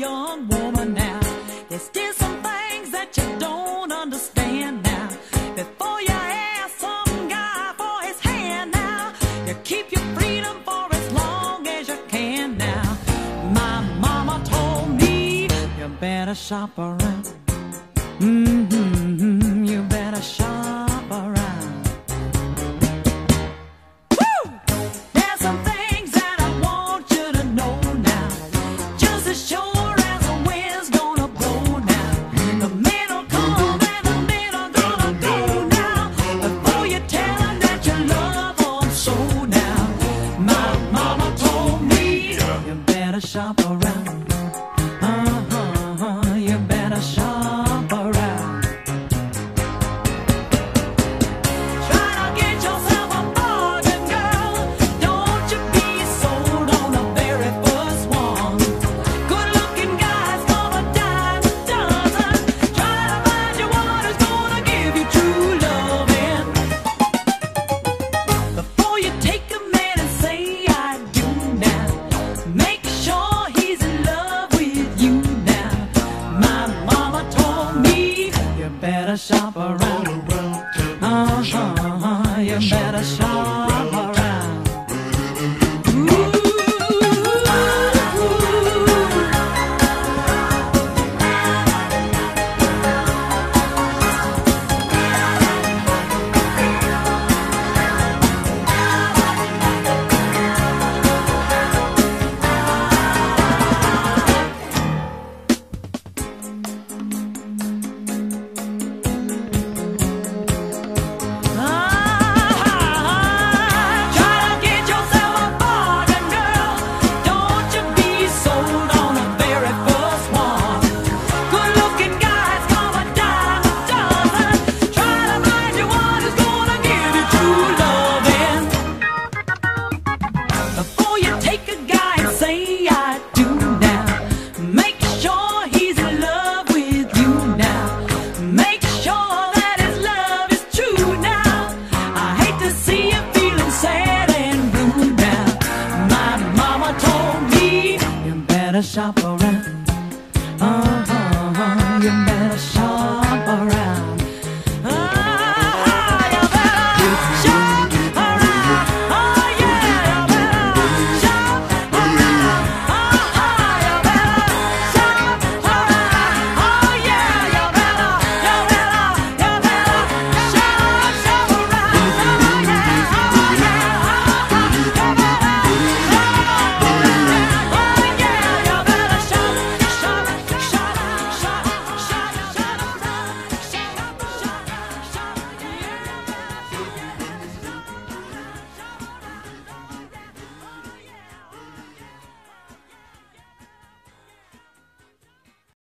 young woman now. There's still some things that you don't understand now. Before you ask some guy for his hand now, you keep your freedom for as long as you can now. My mama told me you better shop around. Mm-hmm. better shop around. around. Uh-huh, you better shout. say I do now. Make sure he's in love with you now. Make sure that his love is true now. I hate to see you feeling sad and blue now. My mama told me you better shop around. Uh-huh, uh-huh you better shop.